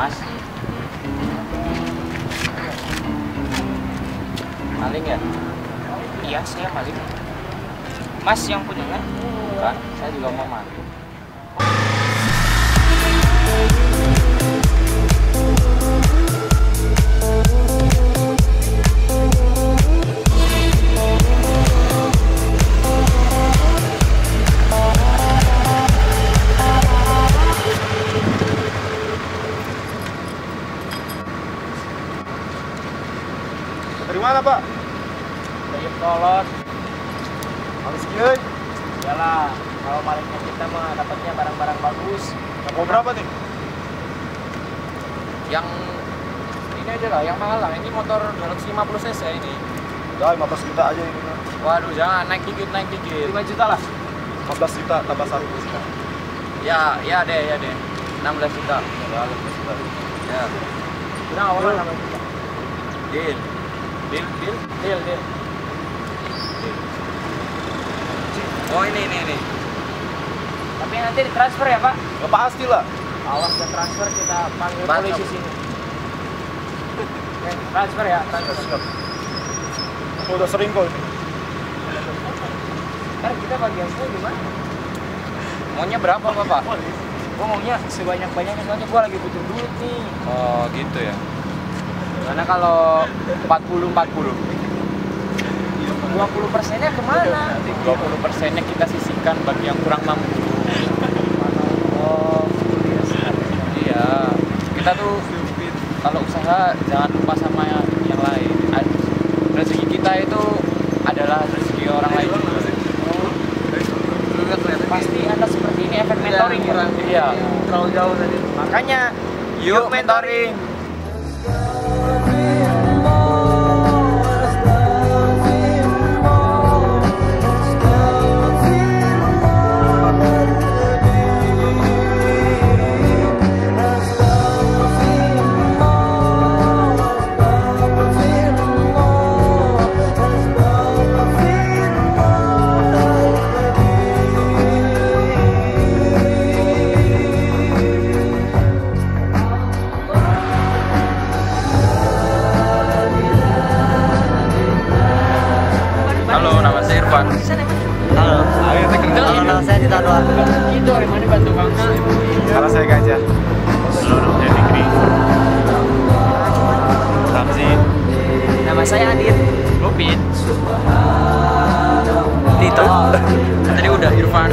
mas. Maling ya? Iya saya maling. Mas yang punya kan bukan saya juga mau maling. Mana, Pak? Dari kolot. Habis kieu. Iyalah, kalau maliknya kita mah dapatnya barang-barang bagus. Mau berapa nih? Yang ini aja lah, yang mahal lah. Ini motor Galaxy 50 cc ini. Ya, 15 juta aja ini. Waduh, jangan naik dikit, naik dikit. 5 juta lah. 15 juta tambah 1 juta. Ya, ya deh, ya deh. 16 juta. Ya, 15 juta. Ya. Bilang awalnya 6 juta. Deal. Deal, deal. Deal, deal. Oh, ini, ini, ini. Tapi nanti ditransfer ya, Pak? Ya pasti lah. Awas ke transfer kita panggil Baca. polisi sini. Oke, transfer ya, transfer. Siap. Aku udah sering kok ini. Ntar kita bagi hasilnya gimana? Maunya berapa, Bapak? Gue maunya sebanyak-banyaknya soalnya gue lagi butuh duit nih. Oh, gitu ya. Karena kalau 40 40 20 persennya ke mana? 20 persennya kita sisihkan bagi yang kurang mampu. Oh, Iya. Kita tuh kalau usaha jangan lupa sama yang, yang lain. Rezeki kita itu adalah rezeki orang lain. pasti anda seperti ini efek mentoring ya? Iya. Terlalu jauh tadi. Makanya, Yuk mentoring. Nama saya Irfan. Halo. Halo, nama saya Dita Doan. Gitu, Remani bantu kakak. Kalau saya gajah. Halo, nama saya Fikri. Samsi. Nama saya Adit. Lupin. Tito. Tadi udah Irfan.